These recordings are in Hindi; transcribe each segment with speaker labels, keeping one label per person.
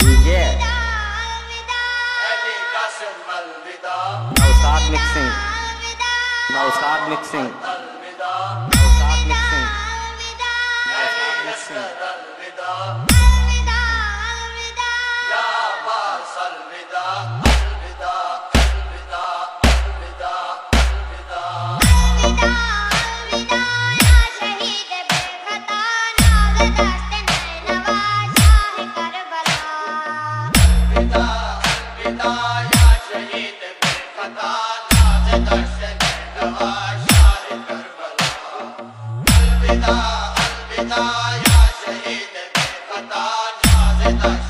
Speaker 1: DJ Naushad mixing Naushad mixing अलविदा अलविदा या शहीद बेवफा नाज़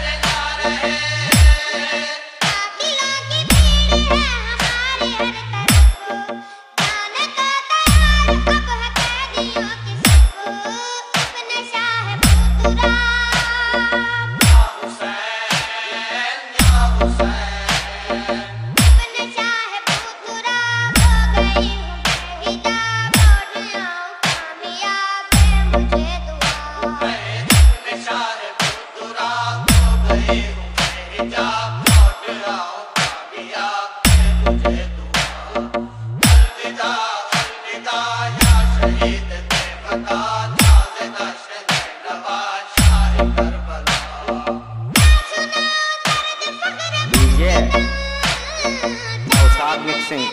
Speaker 1: DJ Naushad mixing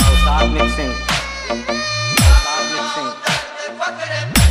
Speaker 1: Naushad mixing Naushad mixing Naushad mixing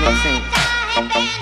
Speaker 1: Naushad mixing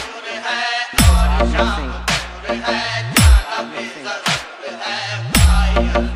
Speaker 2: No stop mixing.
Speaker 3: अलविदा